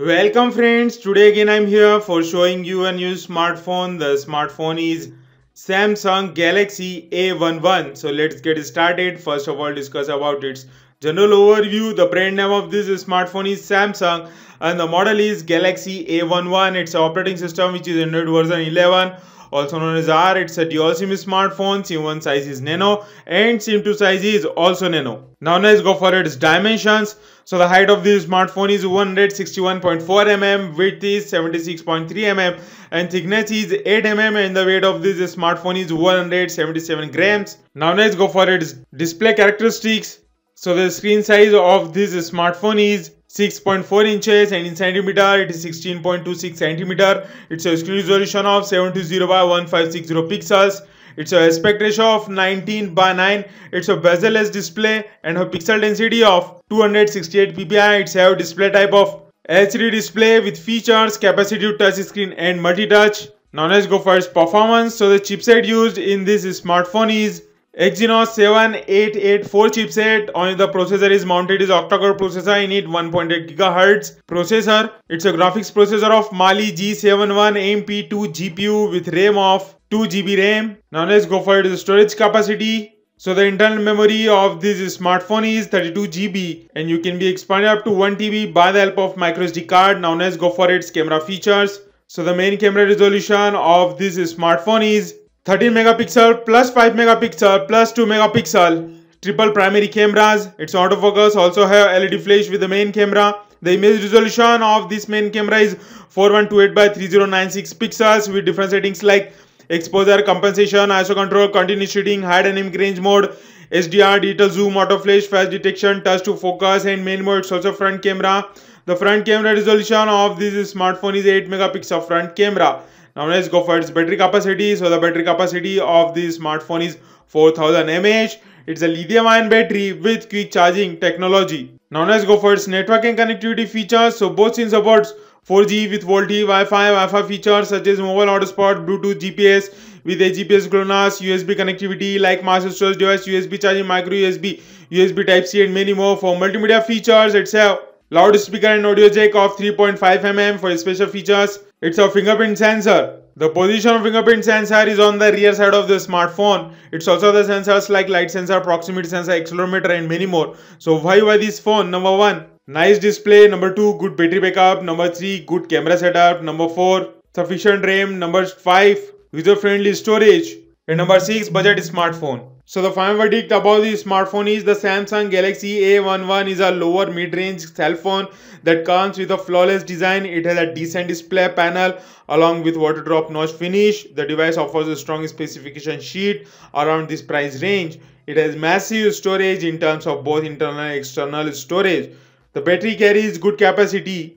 Welcome friends, today again I'm here for showing you a new smartphone. The smartphone is Samsung Galaxy A11. So let's get started. First of all discuss about its general overview. The brand name of this smartphone is Samsung and the model is Galaxy A11. It's operating system which is Android version 11 also known as R. It's a dual SIM smartphone. SIM 1 size is nano and SIM 2 size is also nano. Now let's go for its dimensions. So the height of this smartphone is 161.4 mm, width is 76.3 mm and thickness is 8 mm and the weight of this smartphone is 177 grams. Now let's go for its display characteristics. So the screen size of this smartphone is 6.4 inches and in centimeter it is 16.26 centimeter. It's a screen resolution of 720 by 1560 pixels. It's a aspect ratio of 19 by 9. It's a bezel-less display and a pixel density of 268 ppi. It's a display type of LCD display with features, capacitive touch screen and multi-touch. Now let's go for its performance. So the chipset used in this smartphone is Exynos 7884 chipset on the processor is mounted is octa-core processor in it 1.8 GHz processor. It's a graphics processor of Mali G71 MP2 GPU with RAM of 2 GB RAM. Now let's go for the storage capacity. So the internal memory of this smartphone is 32 GB and you can be expanded up to 1 TB by the help of microSD card. Now let's go for its camera features. So the main camera resolution of this smartphone is 13 megapixel plus 5 megapixel plus 2 megapixel triple primary cameras its autofocus also have led flash with the main camera the image resolution of this main camera is 4128 by 3096 pixels with different settings like exposure compensation iso control continuous shooting high dynamic range mode HDR, digital zoom, auto flash, fast detection, touch to focus and main mode. It's also front camera. The front camera resolution of this smartphone is 8 megapixel front camera. Now let's go for its battery capacity. So the battery capacity of this smartphone is 4000 mAh. It's a lithium ion battery with quick charging technology. Now let's go for its network and connectivity features. So both SIM supports 4G with VoLTE, Wi-Fi, Wi-Fi features such as mobile hotspot, Bluetooth, GPS with a GPS GLONASS, USB connectivity like mass storage device, USB charging, micro USB, USB Type-C and many more. For multimedia features, it's a loudspeaker and audio jack of 3.5 mm for special features it's a fingerprint sensor. The position of fingerprint sensor is on the rear side of the smartphone. It's also the sensors like light sensor, proximity sensor, accelerometer and many more. So why buy this phone? Number 1. Nice display. Number 2. Good battery backup. Number 3. Good camera setup. Number 4. Sufficient RAM. Number 5. User friendly storage. And number 6. Budget smartphone. So the final verdict about the smartphone is the Samsung Galaxy A11 is a lower mid-range cell phone that comes with a flawless design. It has a decent display panel along with water drop notch finish. The device offers a strong specification sheet around this price range. It has massive storage in terms of both internal and external storage. The battery carries good capacity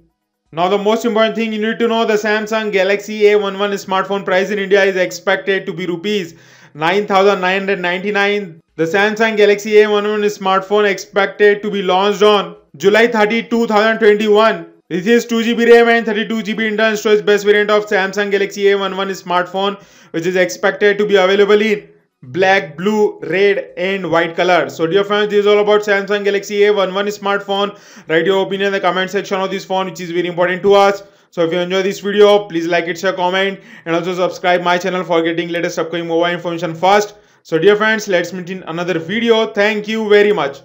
now the most important thing you need to know the Samsung Galaxy A11 smartphone price in India is expected to be rupees 9999 The Samsung Galaxy A11 smartphone expected to be launched on July 30, 2021. This is 2GB RAM and 32GB internal storage best variant of Samsung Galaxy A11 smartphone which is expected to be available in black, blue, red and white color. So dear friends, this is all about Samsung Galaxy A11 smartphone. Write your opinion in the comment section of this phone which is very important to us. So if you enjoy this video, please like it, share, comment and also subscribe my channel for getting latest upcoming mobile information first. So dear friends, let's meet in another video. Thank you very much.